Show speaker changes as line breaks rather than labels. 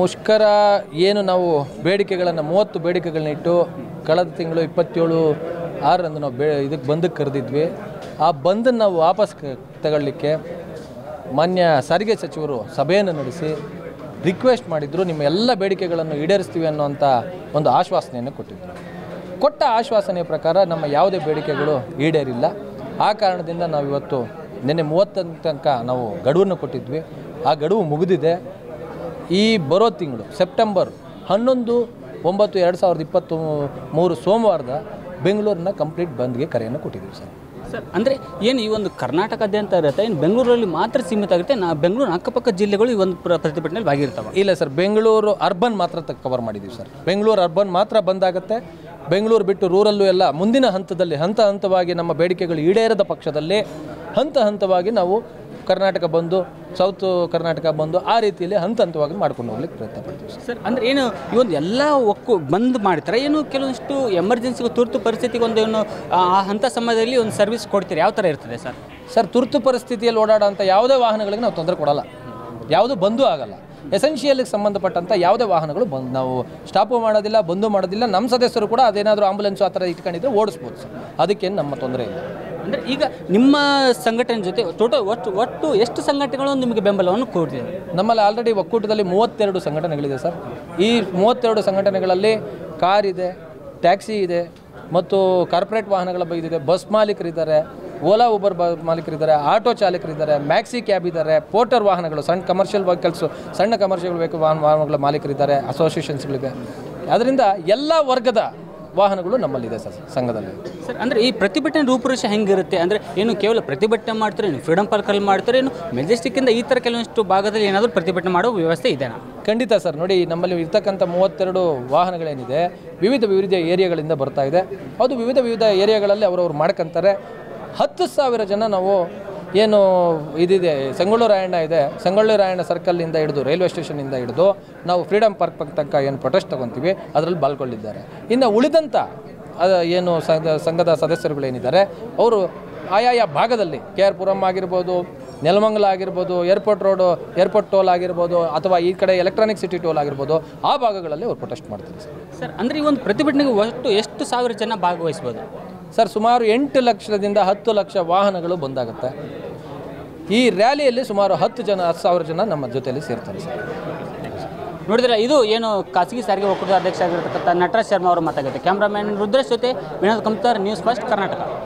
ಮುಷ್ಕರ ಏನು ನಾವು ಬೇಡಿಕೆಗಳನ್ನು, ಮೂವತ್ತು ಬೇಡಿಕೆಗಳನ್ನ ಇಟ್ಟು ಕಳೆದ ತಿಂಗಳು ಇಪ್ಪತ್ತೇಳು, ಆರರಂದು ನಾವು ಬೇ, ಇದಕ್ಕೆ ಬಂದಕ್ಕೆ ಕರೆದಿದ್ವಿ. ಆ ಬಂದನ್ನು ನಾವು ವಾಪಸ್ ತಗೊಳ್ಳಿಕ್ಕೆ ಮಾನ್ಯ ಸಾರಿಗೆ ಸಚಿವರು ಸಭೆಯನ್ನು ನಡೆಸಿ ರಿಕ್ವೆಸ್ಟ್ ಮಾಡಿದ್ರು, ನಿಮ್ಮ ಎಲ್ಲ ಬೇಡಿಕೆಗಳನ್ನು ಈಡೇರಿಸ್ತೀವಿ ಅನ್ನೋಂಥ ಒಂದು ಆಶ್ವಾಸನೆಯನ್ನು ಕೊಟ್ಟಿದ್ದರು ಕೊಟ್ಟ ಆಶ್ವಾಸನೆಯ ಪ್ರಕಾರ ನಮ್ಮ ಯಾವುದೇ ಬೇಡಿಕೆಗಳು ಈಡೇರಿಲ್ಲ. ಆ ಕಾರಣದಿಂದ ನಾವು ಇವತ್ತು ನಿನ್ನೆ ಮೂವತ್ತೊಂದು ತನಕ ನಾವು ಗಡುವನ್ನು ಕೊಟ್ಟಿದ್ವಿ. ಆ ಗಡುವು ಮುಗಿದಿದೆ. ಈ ಬರೋ ತಿಂಗಳು ಸೆಪ್ಟೆಂಬರ್ ಹನ್ನೊಂದು ಒಂಬತ್ತು ಎರಡು ಸಾವಿರದ ಇಪ್ಪತ್ತು ಮೂರು ಸೋಮವಾರದ ಬೆಂಗಳೂರಿನ ಕಂಪ್ಲೀಟ್ ಬಂದ್ಗೆ ಕರೆಯನ್ನು ಕೊಟ್ಟಿದ್ದೀವಿ ಸರ್.
ಸರ್ ಅಂದರೆ ಏನು ಈ ಒಂದು ಕರ್ನಾಟಕದಾದ್ಯಂತ ಇರುತ್ತೆ? ಏನು ಬೆಂಗಳೂರಲ್ಲಿ ಮಾತ್ರ ಸೀಮಿತ ಆಗುತ್ತೆ? ನಾ ಬೆಂಗಳೂರು ಅಕ್ಕಪಕ್ಕ ಜಿಲ್ಲೆಗಳು ಈ ಒಂದು ಪ್ರ ಪ್ರತಿಭಟನೆಯಲ್ಲಿ ಭಾಗಿರ್ತಾವೆ
ಇಲ್ಲ ಸರ್ ಬೆಂಗಳೂರು ಅರ್ಬನ್ ಮಾತ್ರ ಕವರ್ ಮಾಡಿದ್ದೀವಿ ಸರ್. ಬೆಂಗಳೂರು ಅರ್ಬನ್ ಮಾತ್ರ ಬಂದಾಗುತ್ತೆ. ಬೆಂಗಳೂರು ಬಿಟ್ಟು ರೂರಲ್ಲೂ ಎಲ್ಲ ಮುಂದಿನ ಹಂತದಲ್ಲಿ ಹಂತ ಹಂತವಾಗಿ ನಮ್ಮ ಬೇಡಿಕೆಗಳು ಈಡೇರದ ಪಕ್ಷದಲ್ಲಿ ಹಂತ ಹಂತವಾಗಿ ನಾವು ಕರ್ನಾಟಕ ಬಂದು ಸೌತ್ ಕರ್ನಾಟಕ ಬಂದು ಆ ರೀತಿಯಲ್ಲಿ ಹಂತ ಹಂತವಾಗಿ ಮಾಡ್ಕೊಂಡು ಹೋಗ್ಲಿಕ್ಕೆ ಪ್ರಯತ್ನ ಪಡ್ತೀವಿ ಸರ್.
ಅಂದ್ರೆ ಏನು ಇವೊಂದು ಒಂದು ಎಲ್ಲ ಒಕ್ಕು ಬಂದ್ ಮಾಡ್ತಾರೆ. ಏನು ಕೆಲವೊಂದಿಷ್ಟು ಎಮರ್ಜೆನ್ಸಿ ತುರ್ತು ಪರಿಸ್ಥಿತಿಗೆ ಒಂದು ಏನು ಆ ಆ ಹಂತ ಸಮಯದಲ್ಲಿ ಒಂದು ಸರ್ವಿಸ್ ಕೊಡ್ತೀರಿ. ಯಾವ ಥರ ಇರ್ತದೆ ಸರ್?
ಸರ್ ತುರ್ತು ಪರಿಸ್ಥಿತಿಯಲ್ಲಿ ಓಡಾಡೋಂಥ ಯಾವುದೇ ವಾಹನಗಳಿಗೆ ನಾವು ತೊಂದರೆ ಕೊಡಲ್ಲ. ಯಾವುದು ಬಂದು ಆಗಲ್ಲ. ಎಸೆನ್ಷಿಯಲ್ಗೆ ಸಂಬಂಧಪಟ್ಟಂಥ ಯಾವುದೇ ವಾಹನಗಳು ಬಂದು ನಾವು ಸ್ಟಾಪು ಮಾಡೋದಿಲ್ಲ ಬಂದು ಮಾಡೋದಿಲ್ಲ. ನಮ್ಮ ಸದಸ್ಯರು ಕೂಡ ಅದೇನಾದರೂ ಆಂಬುಲೆನ್ಸು ಆ ಥರ ಇಟ್ಕೊಂಡಿದ್ರೆ ಓಡಿಸ್ಬೋದು ಸರ್. ಅದಕ್ಕೇನು ನಮ್ಮ ತೊಂದರೆ ಇಲ್ಲ.
ಅಂದರೆ ಈಗ ನಿಮ್ಮ ಸಂಘಟನೆ ಜೊತೆ ಟೋಟಲ್ ಒಟ್ಟು ಒಟ್ಟು ಎಷ್ಟು ಸಂಘಟನೆಗಳು ನಿಮಗೆ ಬೆಂಬಲವನ್ನು ಕೊಡ್ತಿದೆ?
ನಮ್ಮಲ್ಲಿ ಆಲ್ರೆಡಿ ಒಕ್ಕೂಟದಲ್ಲಿ ಮೂವತ್ತೆರಡು ಸಂಘಟನೆಗಳಿದೆ ಸರ್. ಈ ಮೂವತ್ತೆರಡು ಸಂಘಟನೆಗಳಲ್ಲಿ ಕಾರ್ ಇದೆ, ಟ್ಯಾಕ್ಸಿ ಇದೆ ಮತ್ತು ಕಾರ್ಪೊರೇಟ್ ವಾಹನಗಳ ಬಗ್ಗೆ ಇದೆ ಬಸ್ ಮಾಲೀಕರಿದ್ದಾರೆ, ಓಲಾ, ಉಬರ್ ಬ, ಮಾಲೀಕರಿದ್ದಾರೆ, ಆಟೋ ಚಾಲಕರಿದ್ದಾರೆ, ಮ್ಯಾಕ್ಸಿ ಕ್ಯಾಬ್ ಇದ್ದಾರೆ, ಪೋರ್ಟರ್ ವಾಹನಗಳು, ಸಣ್ಣ ಕಮರ್ಷಿಯಲ್ ವೆಹಿಕಲ್ಸು ಸಣ್ಣ ಕಮರ್ಷಿಯಲ್ ವೆಹಿಕಲ್ ವಾಹನ, ವಾಹನಗಳ ಮಾಲೀಕರಿದ್ದಾರೆ ಅಸೋಸಿಯೇಷನ್ಸ್ಗಳಿದೆ ಅದರಿಂದ ಎಲ್ಲ ವರ್ಗದ ವಾಹನಗಳು ನಮ್ಮಲ್ಲಿದೆ ಸರ್ ಸಂಘದಲ್ಲಿ.
ಸರ್ ಅಂದರೆ ಈ ಪ್ರತಿಭಟನೆ ರೂಪುರೇಷೆ ಹೆಂಗಿರುತ್ತೆ? ಅಂದರೆ ಏನು ಕೇವಲ ಪ್ರತಿಭಟನೆ ಮಾಡ್ತಾರೆ ಏನು ಫ್ರೀಡಮ್ ಪಾರ್ಕಲ್ಲಿ ಮಾಡ್ತಾರೆ ಏನು ಮೆಜೆಸ್ಟಿಕ್ಕಿಂದ ಈ ಥರ ಕೆಲವೊಂದಿಷ್ಟು ಭಾಗದಲ್ಲಿ ಏನಾದರೂ ಪ್ರತಿಭಟನೆ ಮಾಡೋ ವ್ಯವಸ್ಥೆ ಇದೆನಾ?
ಖಂಡಿತ ಸರ್ ನೋಡಿ ನಮ್ಮಲ್ಲಿ ಇರ್ತಕ್ಕಂಥ ಮೂವತ್ತೆರಡು ವಾಹನಗಳೇನಿದೆ ವಿವಿಧ ವಿವಿಧ ಏರಿಯಾಗಳಿಂದ ಬರ್ತಾ ಇದೆ. ಅದು ವಿವಿಧ ವಿವಿಧ ಏರಿಯಾಗಳಲ್ಲಿ ಅವರವ್ರು ಮಾಡ್ಕೊಂತಾರೆ. ಹತ್ತು ಸಾವಿರ ಜನ ನಾವು ಏನು ಇದಿದೆ ಸಂಗೊಳ್ಳು ರಾಯಣ್ಣ ಇದೆ. ಸಂಗೊಳ್ಳಿ ರಾಯಣ್ಣ ಸರ್ಕಲ್ನಿಂದ ಹಿಡಿದು ರೈಲ್ವೆ ಸ್ಟೇಷನಿಂದ ಹಿಡಿದು ನಾವು ಫ್ರೀಡಮ್ ಪಾರ್ಕ್ ತನಕ ಏನು ಪ್ರೊಟೆಸ್ಟ್ ತಗೊತೀವಿ ಅದರಲ್ಲಿ ಪಾಲ್ಗೊಂಡಿದ್ದಾರೆ ಇನ್ನು ಉಳಿದಂಥ ಏನು ಸಂಘ ಸಂಘದ ಸದಸ್ಯರುಗಳೇನಿದ್ದಾರೆ ಅವರು ಆಯಾಯ ಭಾಗದಲ್ಲಿ ಕೆ ಆರ್ ಪುರಂ ಆಗಿರ್ಬೋದು ನೆಲಮಂಗಲ ಆಗಿರ್ಬೋದು ಏರ್ಪೋರ್ಟ್ ರೋಡು ಏರ್ಪೋರ್ಟ್ ಟೋಲ್ ಆಗಿರ್ಬೋದು ಅಥವಾ ಈ ಕಡೆ ಎಲೆಕ್ಟ್ರಾನಿಕ್ ಸಿಟಿ ಟೋಲ್ ಆಗಿರ್ಬೋದು ಆ ಭಾಗಗಳಲ್ಲಿ ಅವ್ರು ಪ್ರೊಟೆಸ್ಟ್ ಮಾಡ್ತಾರೆ ಸರ್.
ಸರ್ ಅಂದರೆ ಈ ಒಂದು ಪ್ರತಿಭಟನೆಗೆ ಒಟ್ಟು ಎಷ್ಟು ಸಾವಿರ ಜನ ಭಾಗವಹಿಸ್ಬೋದು?
ಸರ್ ಸುಮಾರು ಎಂಟು ಲಕ್ಷದಿಂದ ಹತ್ತು ಲಕ್ಷ ವಾಹನಗಳು ಬಂದಾಗುತ್ತೆ. ಈ ರ್ಯಾಲಿಯಲ್ಲಿ ಸುಮಾರು ಹತ್ತು ಜನ, ಹತ್ತು ಸಾವಿರ ಜನ ನಮ್ಮ ಜೊತೆಯಲ್ಲಿ ಸೇರ್ತಾರೆ ಸರ್.
ನೋಡಿದ್ರೆ ಇದು ಏನು ಖಾಸಗಿ ಸಾರಿಗೆ ಒಕ್ಕೂಟದ ಅಧ್ಯಕ್ಷ ಆಗಿರತಕ್ಕಂಥ ನಟರಾಜ್ ಶರ್ಮಾ ಅವರು ಮಾತಾಗುತ್ತೆ ಕ್ಯಾಮ್ರಾಮನ್ ರುದ್ರೇಶ್ ಜೊತೆ ವಿನೋದ್ ಕಂಪ್ತಾರ್ ನ್ಯೂಸ್ ಫಸ್ಟ್ ಕರ್ನಾಟಕ.